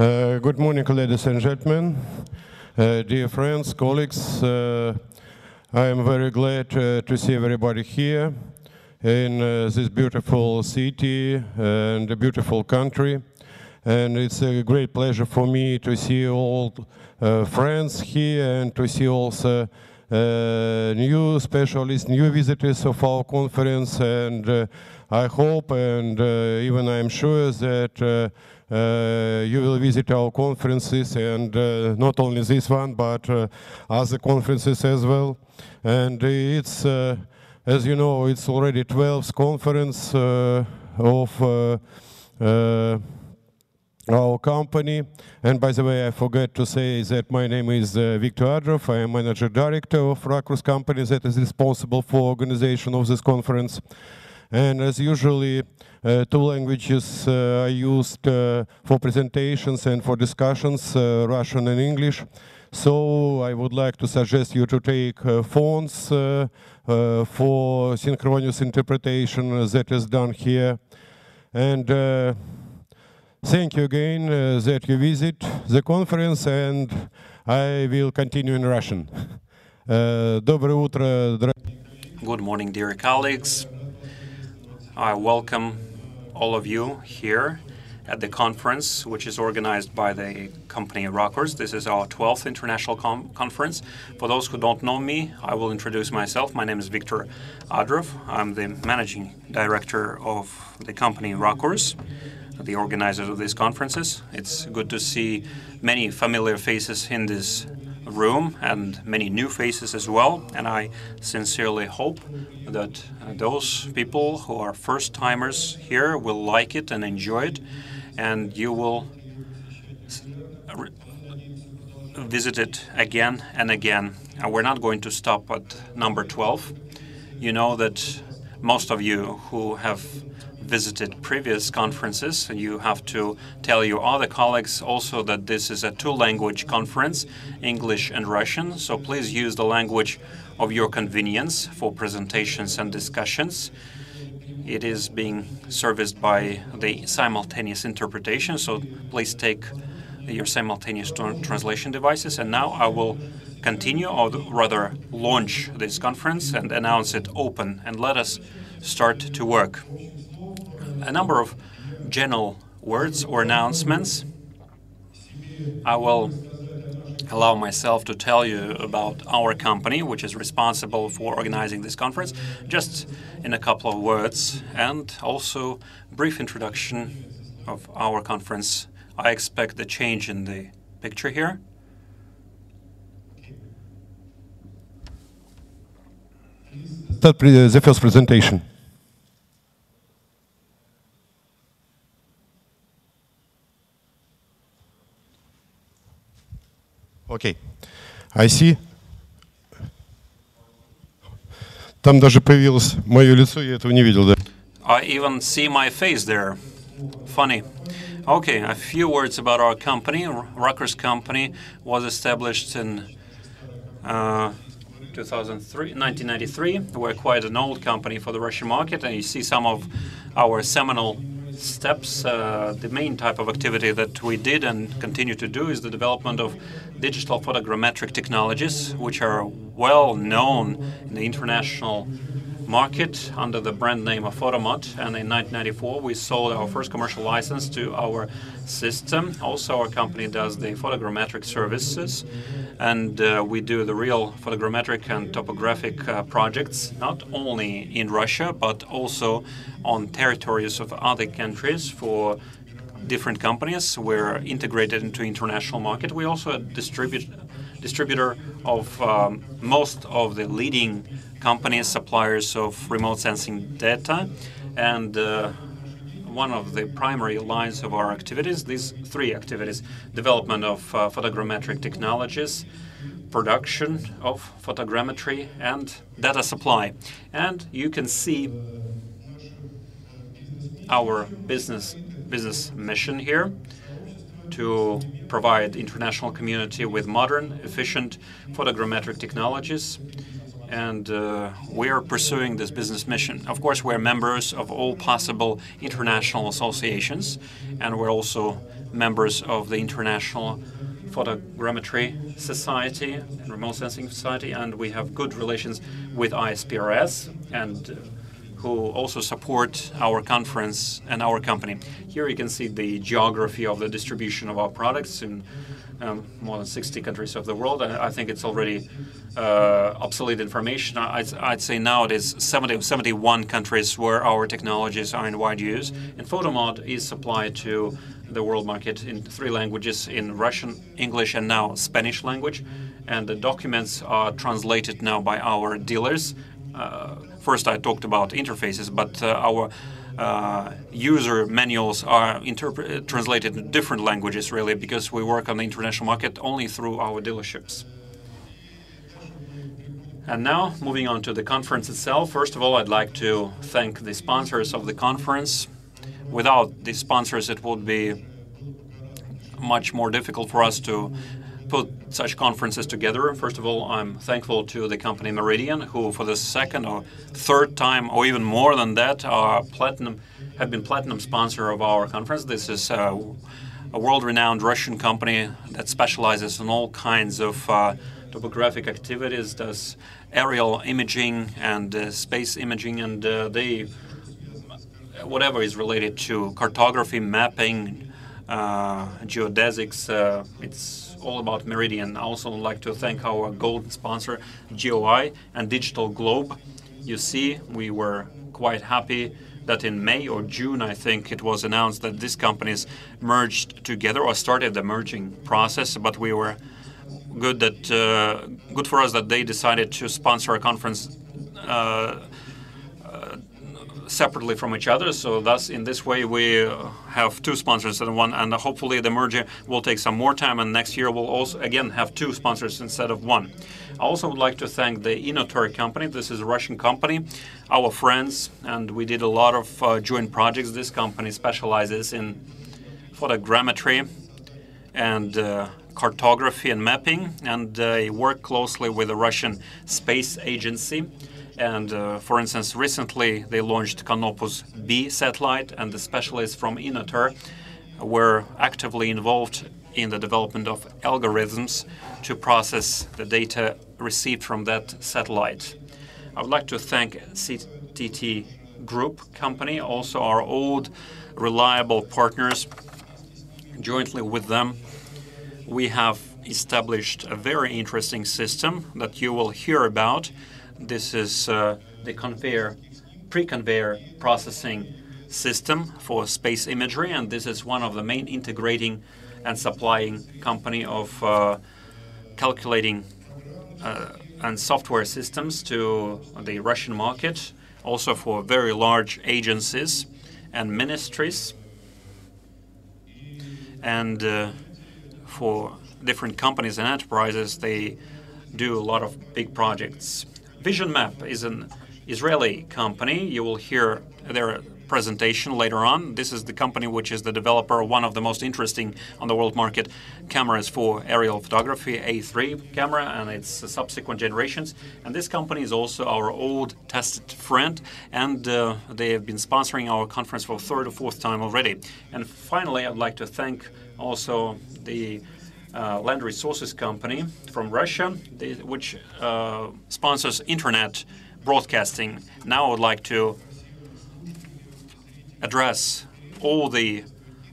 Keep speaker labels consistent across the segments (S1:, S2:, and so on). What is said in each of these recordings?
S1: Uh, good morning, ladies and gentlemen, uh, dear friends, colleagues. Uh, I am very glad uh, to see everybody here in uh, this beautiful city and a beautiful country. And it's a great pleasure for me to see all uh, friends here and to see also Uh, new specialists, new visitors of our conference. And uh, I hope and uh, even I'm sure that uh, you will visit our conferences and uh, not only this one but uh, other conferences as well and it's as you know it's already 12th conference of our company. And by the way, I forgot to say that my name is uh, Victor Adrov. I am manager director of Racurs company that is responsible for organization of this conference. And as usually, uh, two languages uh, are used uh, for presentations and for discussions, Russian and English. So I would like to suggest you to take phones for synchronous interpretation that is done here. And Thank you again uh, that you visit the conference, and I will continue in Russian. Uh,
S2: Good morning, dear colleagues. I welcome all of you here at the conference, which is organized by the company Racurs. This is our 12th international conference. For those who don't know me, I will introduce myself. My name is Viktor Adrov. I'm the managing director of the company Racurs the organizers of these conferences. It's good to see many familiar faces in this room and many new faces as well. And I sincerely hope that uh, those people who are first timers here will like it and enjoy it, and you will visit it again and again. And we're not going to stop at number 12. You know that most of you who have visited previous conferences, you have to tell your other colleagues also that this is a two-language conference, English and Russian, so please use the language of your convenience for presentations and discussions. It is being serviced by the simultaneous interpretation, so please take your simultaneous translation devices. And now I will continue, or rather launch this conference and announce it open, and let us start to work a number of general words or announcements. I will allow myself to tell you about our company, which is responsible for organizing this conference, just in a couple of words, and also brief introduction of our conference. I expect the change in the picture here.
S1: the first presentation. Окей. IC. Там даже появилось мое лицо, я этого не видел, да?
S2: I even see my face there. Funny. Okay, a few words about our company. Racurs company was established in uh, 2003, 1993. We're quite an old company for the Russian market, and you see some of our seminal steps, uh, the main type of activity that we did and continue to do is the development of digital photogrammetric technologies, which are well known in the international market under the brand name of Photomod. And in 1994, we sold our first commercial license to our system. Also, our company does the photogrammetric services, and uh, we do the real photogrammetric and topographic uh, projects, not only in Russia, but also on territories of other countries for different companies. We're integrated into international market. We also distribute distributor of um, most of the leading companies, suppliers of remote sensing data, and uh, one of the primary lines of our activities, these three activities, development of uh, photogrammetric technologies, production of photogrammetry, and data supply. And you can see our business business mission here to provide international community with modern, efficient photogrammetric technologies and uh, we are pursuing this business mission. Of course, we're members of all possible international associations, and we're also members of the International Photogrammetry Society and Remote Sensing Society, and we have good relations with ISPRS and uh, who also support our conference and our company. Here you can see the geography of the distribution of our products in um, more than 60 countries of the world. I, I think it's already uh, obsolete information. I'd, I'd, say now it is 70, 71 countries where our technologies are in wide use. And Photomod is supplied to the world market in three languages, in Russian, English, and now Spanish language. And the documents are translated now by our dealers. Uh, first, I talked about interfaces, but uh, our uh, user manuals are translated in different languages, really, because we work on the international market only through our dealerships. And now, moving on to the conference itself. First of all, I'd like to thank the sponsors of the conference. Without these sponsors, it would be much more difficult for us to put such conferences together. First of all, I'm thankful to the company Meridian, who for the second or third time, or even more than that, are platinum have been platinum sponsor of our conference. This is uh, a world-renowned Russian company that specializes in all kinds of uh, topographic activities, does aerial imaging and uh, space imaging, and uh, they whatever is related to cartography, mapping, uh, geodesics. It's all about Meridian. I also like to thank our gold sponsor, GeoEye and Digital Globe. You see, we were quite happy that in May or June, I think it was announced that these companies merged together or started the merging process. But we were good that uh, good for us that they decided to sponsor a conference uh, separately from each other. So thus, in this way, we uh, have two sponsors and one, and hopefully the merger will take some more time. And next year, we'll also again have two sponsors instead of one. I also would like to thank the Innoter company. This is a Russian company, our friends, and we did a lot of uh, joint projects. This company specializes in photogrammetry and uh, cartography and mapping, and they work closely with the Russian Space Agency and uh, for instance, recently they launched Canopus B satellite, and the specialists from Innoter were actively involved in the development of algorithms to process the data received from that satellite. I would like to thank CTT Group company, also our old reliable partners. Jointly with them, we have established a very interesting system that you will hear about this is uh, the conveyor, pre-conveyor processing system for space imagery, and this is one of the main integrating and supplying company of uh, calculating uh, and software systems to the Russian market, also for very large agencies and ministries, and uh, for different companies and enterprises, they do a lot of big projects. Vision Map is an Israeli company. You will hear their presentation later on. This is the company which is the developer, of one of the most interesting on the world market cameras for aerial photography, A3 camera, and its subsequent generations. And this company is also our old tested friend, and uh, they have been sponsoring our conference for third or fourth time already. And finally, I'd like to thank also the uh, land resources company from Russia, they, which uh, sponsors internet broadcasting. Now I would like to address all the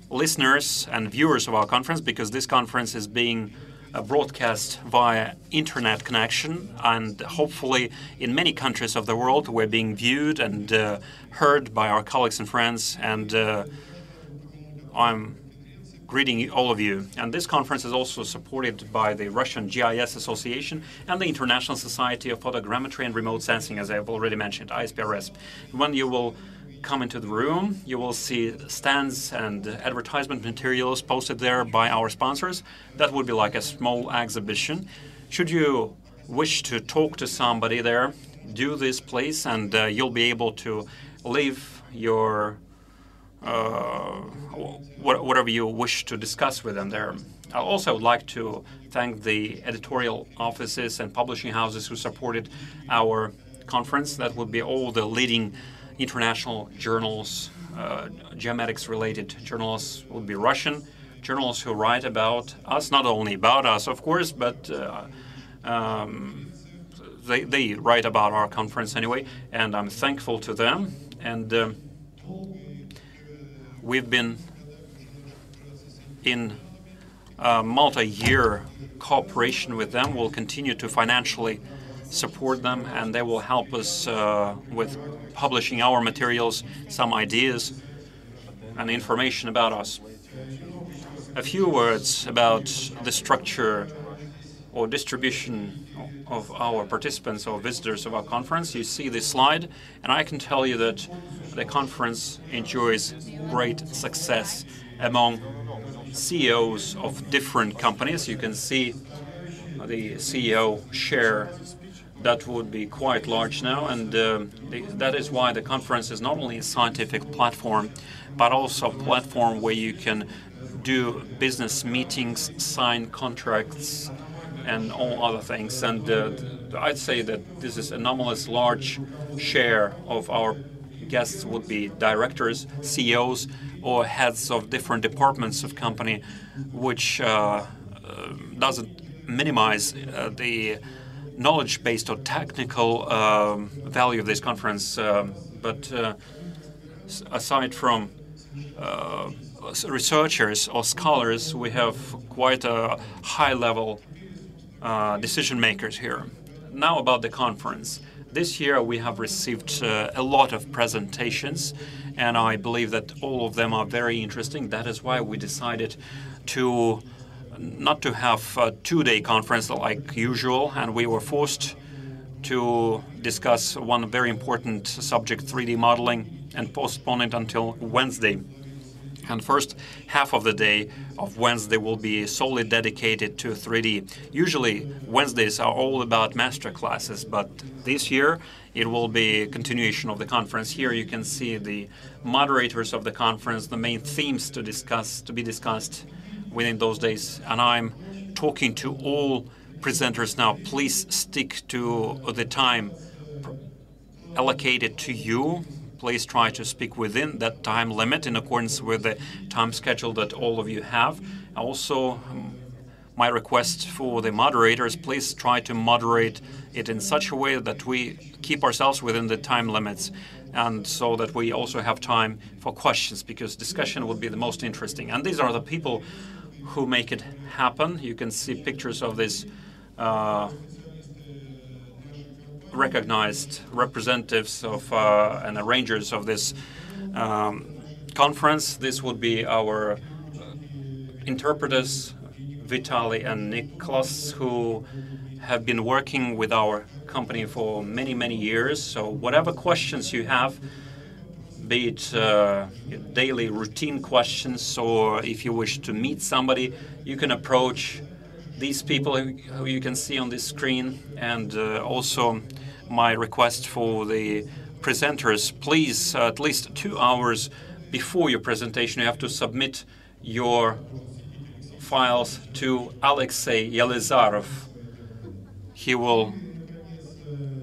S2: listeners and viewers of our conference because this conference is being uh, broadcast via internet connection and hopefully in many countries of the world we're being viewed and uh, heard by our colleagues and friends and uh, I'm greeting all of you. And this conference is also supported by the Russian GIS Association and the International Society of Photogrammetry and Remote Sensing, as I've already mentioned, ISPRS. When you will come into the room, you will see stands and advertisement materials posted there by our sponsors. That would be like a small exhibition. Should you wish to talk to somebody there, do this, please, and uh, you'll be able to leave your uh, whatever you wish to discuss with them there. I also would like to thank the editorial offices and publishing houses who supported our conference. That would be all the leading international journals, uh, geomatics related journals would be Russian journals who write about us, not only about us, of course, but uh, um, they, they write about our conference anyway, and I'm thankful to them. And um, we've been in multi-year cooperation with them. We'll continue to financially support them, and they will help us uh, with publishing our materials, some ideas, and information about us. A few words about the structure or distribution of our participants or visitors of our conference. You see this slide, and I can tell you that the conference enjoys great success among CEOs of different companies. You can see the CEO share that would be quite large now, and uh, the, that is why the conference is not only a scientific platform, but also a platform where you can do business meetings, sign contracts, and all other things. And uh, I'd say that this is anomalous large share of our guests would be directors, CEOs, or heads of different departments of company, which uh, uh, doesn't minimize uh, the knowledge-based or technical um, value of this conference. Um, but uh, aside from researchers or scholars, we have quite a high-level uh, decision makers here. Now about the conference. This year we have received uh, a lot of presentations and I believe that all of them are very interesting. That is why we decided to not to have a two-day conference like usual and we were forced to discuss one very important subject, 3D modeling, and postpone it until Wednesday. And first half of the day of Wednesday will be solely dedicated to 3D. Usually Wednesdays are all about master classes, but this year it will be a continuation of the conference. Here you can see the moderators of the conference, the main themes to discuss to be discussed within those days. And I'm talking to all presenters now. Please stick to the time allocated to you please try to speak within that time limit in accordance with the time schedule that all of you have. Also, um, my request for the moderators, please try to moderate it in such a way that we keep ourselves within the time limits and so that we also have time for questions because discussion would be the most interesting. And these are the people who make it happen. You can see pictures of this uh, recognized representatives of uh, and arrangers of this um, conference. This would be our uh, interpreters, Vitali and Niklas, who have been working with our company for many, many years. So whatever questions you have, be it uh, daily routine questions or if you wish to meet somebody, you can approach these people who you can see on this screen and uh, also my request for the presenters, please, uh, at least two hours before your presentation, you have to submit your files to Alexei Yelizarov. He will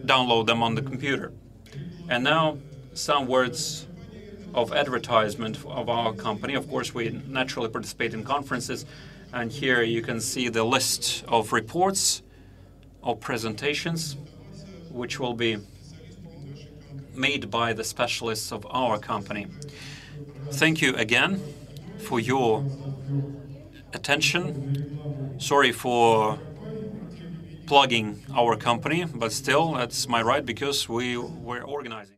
S2: download them on the computer. And now, some words of advertisement of our company. Of course, we naturally participate in conferences, and here you can see the list of reports or presentations which will be made by the specialists of our company. Thank you again for your attention. Sorry for plugging our company, but still, that's my right because we were organizing.